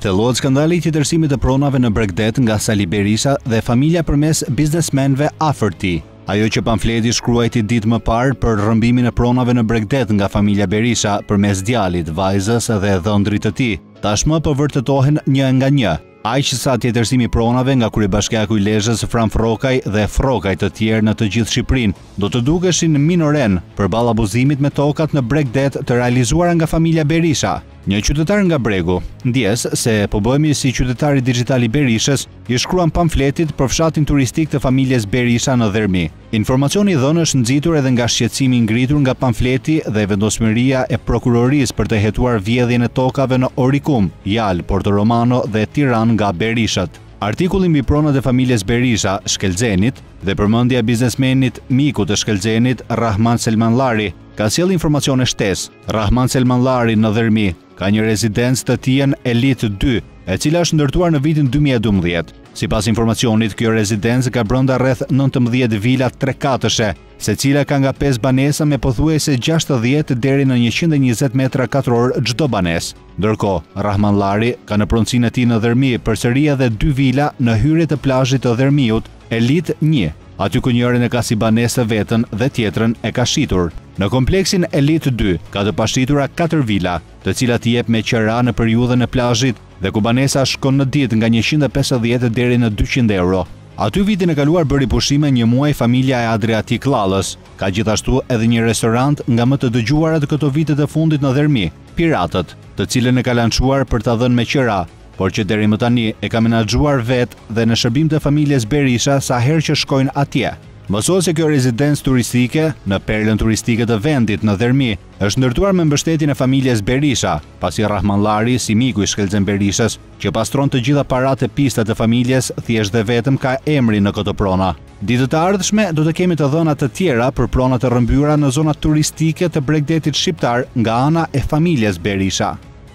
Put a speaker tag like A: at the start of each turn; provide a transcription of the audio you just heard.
A: Thellohet skandali i tjetërsimit të pronave në bregdet nga Sali Berisha dhe familja përmes biznesmenve afër tij. Ajo që pamfleti shkruajti ditë më parë për rrëmbimin e pronave në bregdet nga familja Berisha përmes djalit, vajzës dhe dhëndrit të tij, Tashmë po vërtetohen një e nga një, aq sa tjetërsimi i pronave nga kryebashkiaku i Lezhës Fran Frrokaj dhe Frrokaj të tjerë në të gjithë Shqipërinë do të dukeshin minore përballë abuzimit me tokat në bregdet të realizuara nga familja Berisha. Një qytetar nga bregu, ndjesë se po bëhemi si qytetari dixhital i Berishës, i shkruan pamfletit për fshatin turistik të familjes Berisha në Dhërmi. Informacioni i dhënë është nxitur edhe nga shqetësimi i ngritur nga pamfleti dhe vendosmëria e Prokurorisë për të hetuar vjedhjen e tokave në Orikum, Jalë, Porto Romano dhe Tiranë nga Berishat. Artikulli mbi pronat e familjes Berisha, Shkëlzenit, dhe përmendja e biznesmenit, mikut të Shkëlzenit, Rrahman Selmanllari, ka sjellë informacione shtesë. Rrahman Selmanllari në Dhërmi, ka një rezidencë të tijen Elite 2, e cila është ndërtuar në vitin 2012. Sipas informacionit, kjo rezidencë ka brenda rreth 19 vila trekatëshe, secila ka nga 5 banesa me pothuajse 60 deri në 120 metra katrorë çdo banesë. Ndërkohë, Rrahmanllari ka në pronësinë e tij në Dhërmi përsëri edhe 2 vila në hyrje të plazhit të Dhërmiut, Elit një, aty ku njërën e ka si banesë të vetën dhe tjetrën e ka shitur. Në kompleksin Elit dy, ka të pashitura katër vila, të cilat i jep me qera në periudhën e plazhit dhe ku banesa shkon në ditë nga njëqind e pesëdhjetë deri në dyqind euro. Aty vitin e kaluar bëri pushime një muaj familja e Adriatik Llallës. Ka gjithashtu edhe një restorant nga më të dëgjuarat këto vitet e fundit në Dhërmi, Piratët, të cilën e ka lançuar për ta dhënë me qera, por që deri më tani e ka menaxhuar vetë dhe në shërbim të familjes Berisha sa herë që shkojnë atje. Mësohet se kjo rezidencë turistike, në perlën turistike të vendit, në Dhërmi, është ndërtuar me mbështetjen e familjes Berisha, pasi Rrahmanllari, si miku i Shkëlzen Berishës, që pastron të gjitha paratë e pista të familjes, thjesht dhe vetëm ka emrin në këto prona. Ditët e ardhshme do të kemi të dhëna të tjera për pronat e rrëmbyra në zonat turistike të bregdetit shqiptar nga ana e familjes Berisha.